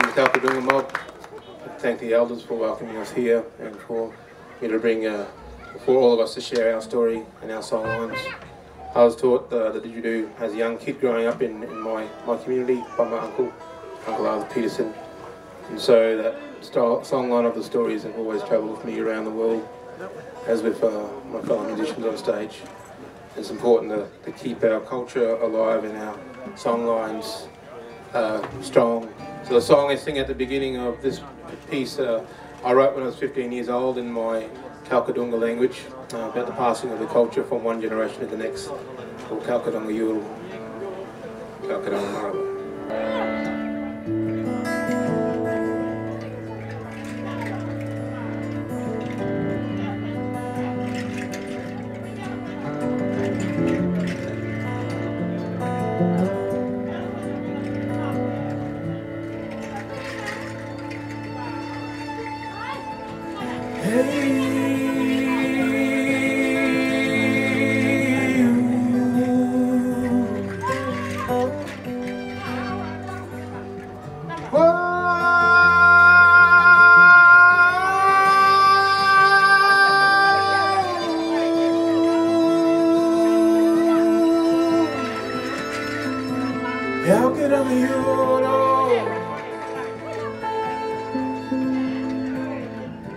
from the mob. Thank the elders for welcoming us here and for me to bring, uh, for all of us to share our story and our songlines. I was taught uh, the didgeridoo as a young kid growing up in, in my, my community by my uncle, Uncle Arthur Peterson. And so that style, song of the stories have always travelled with me around the world, as with uh, my fellow musicians on stage. It's important to, to keep our culture alive and our songlines uh, strong. So the song I sing at the beginning of this piece, uh, I wrote when I was 15 years old in my Kalkadunga language uh, about the passing of the culture from one generation to the next, called Kalkadunga Yulu, Kalkadunga Maraba.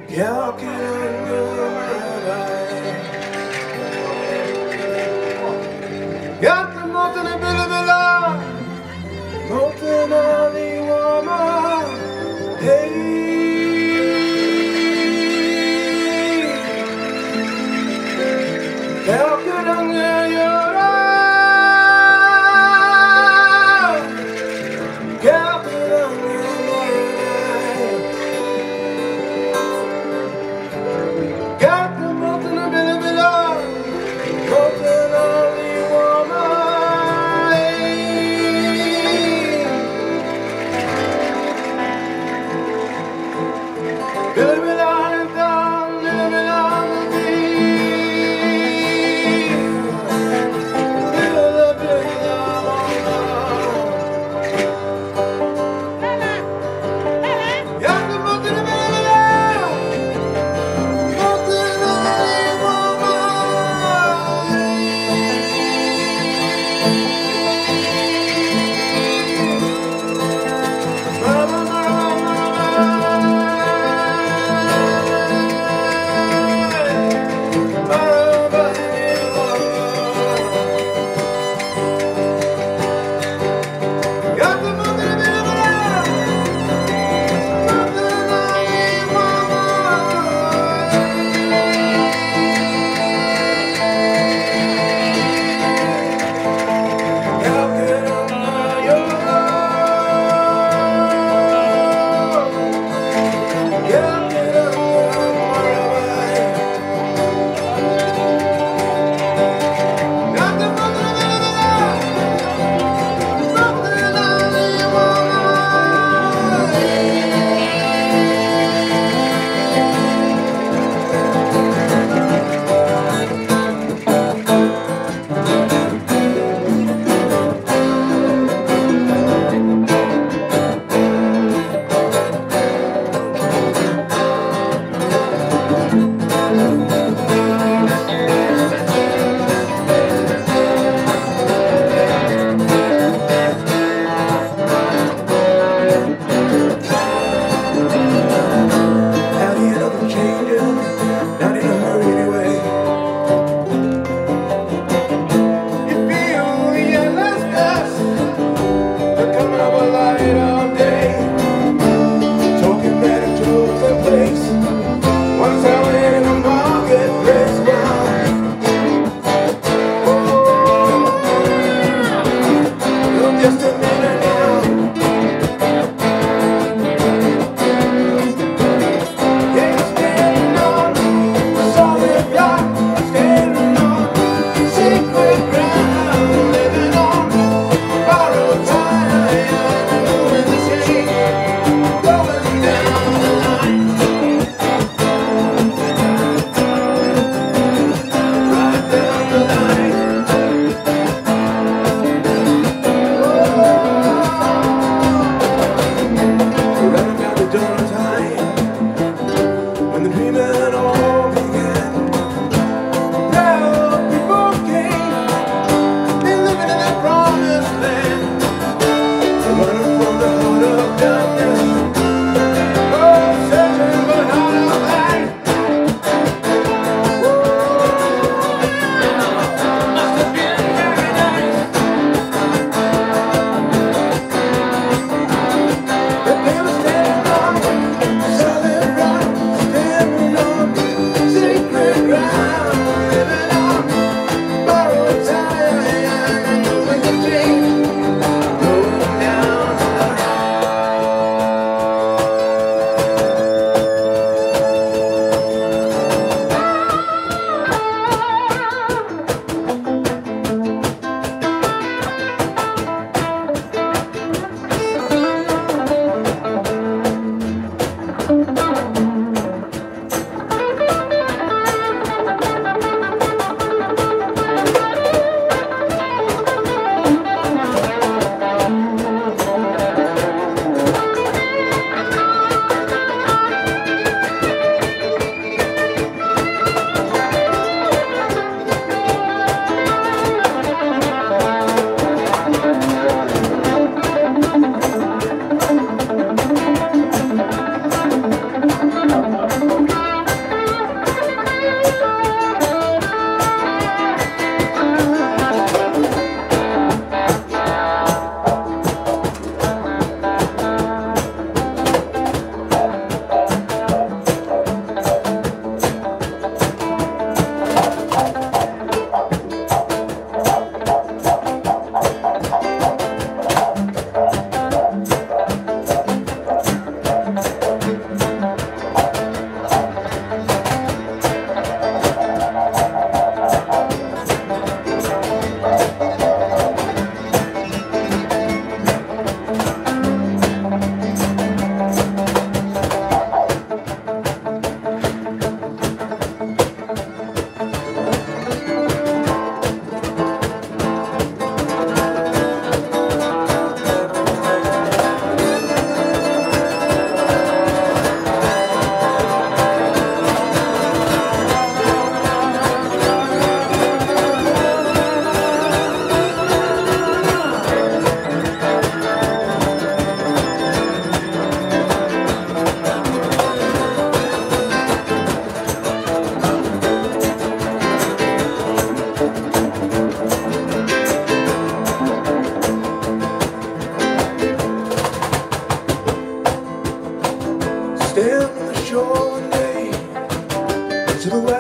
Yeah, okay. a minute. One day To the